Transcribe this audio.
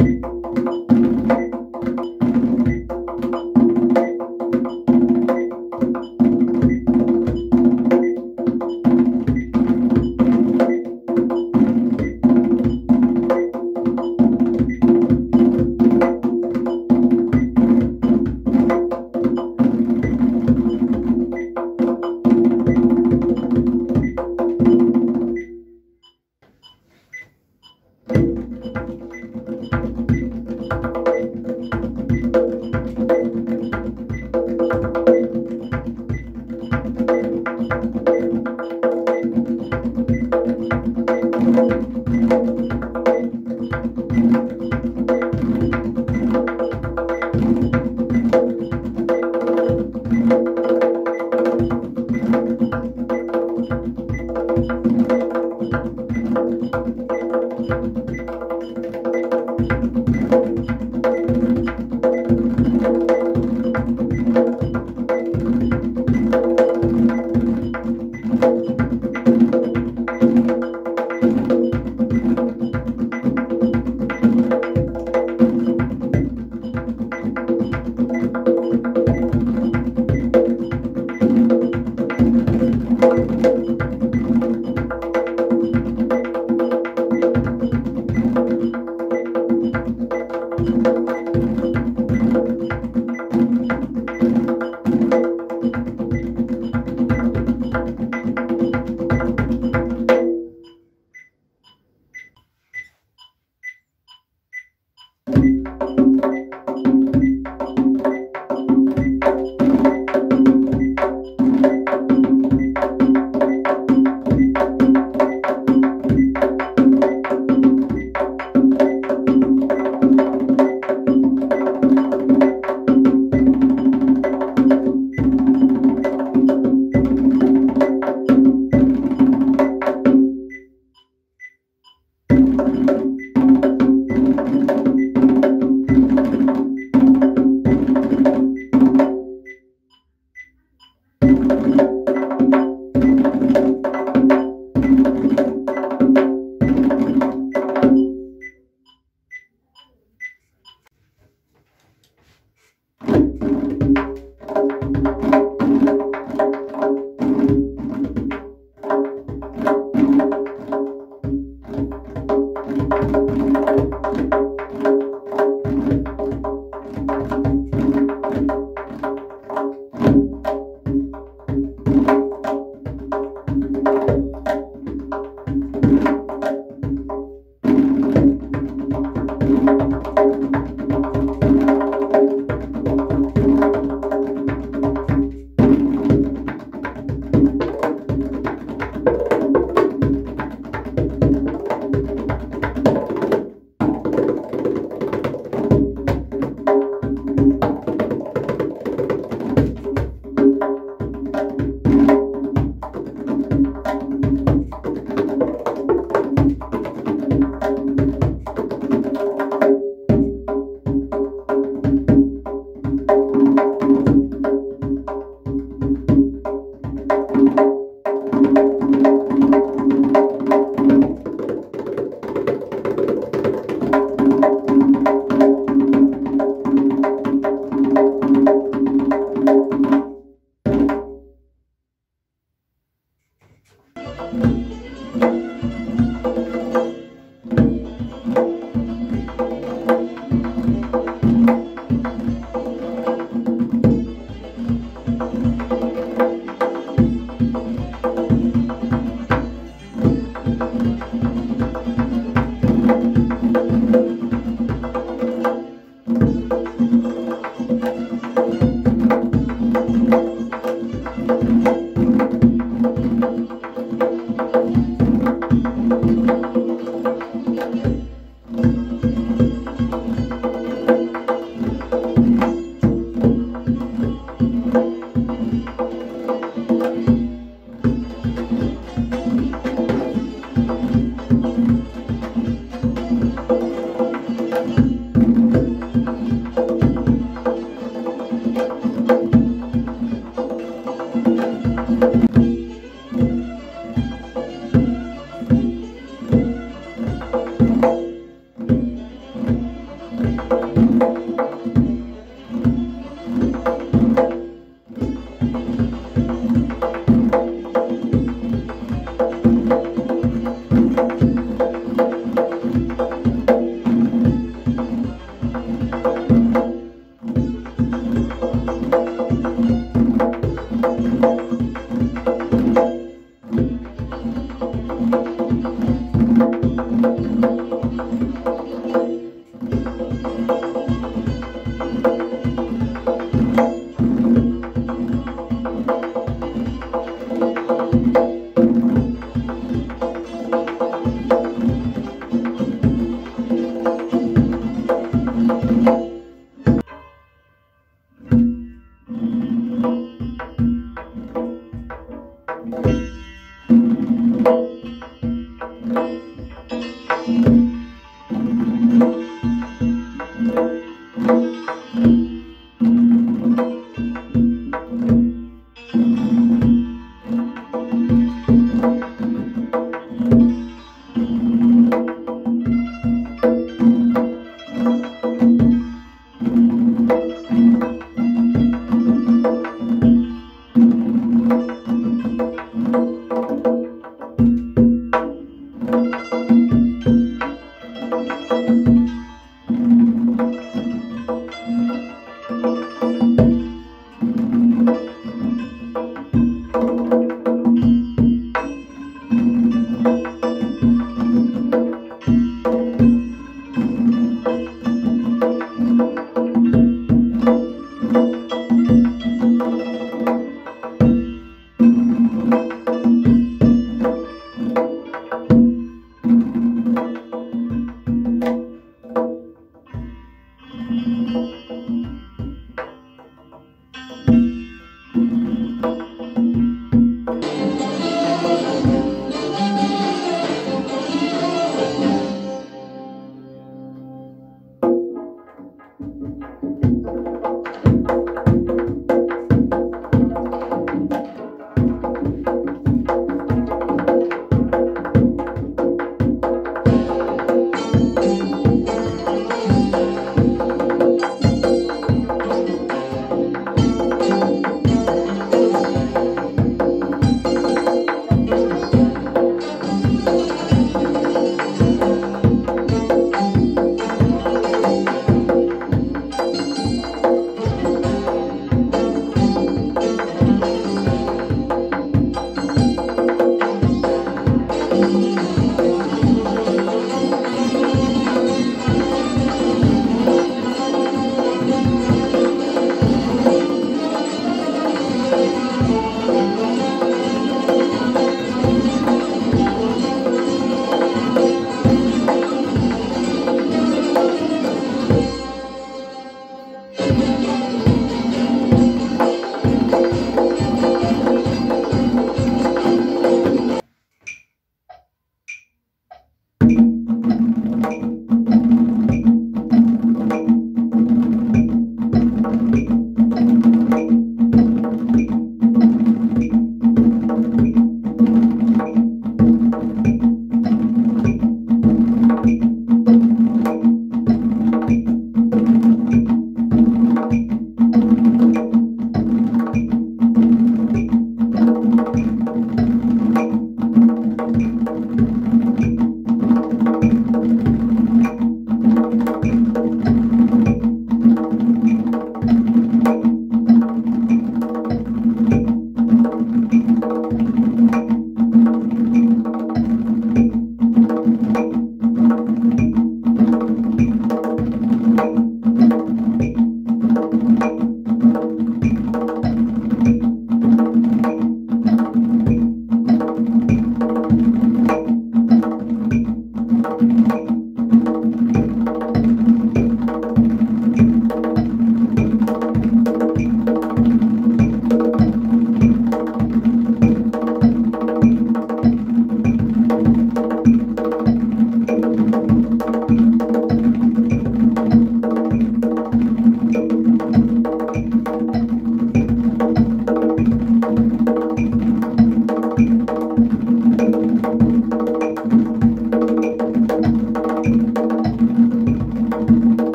you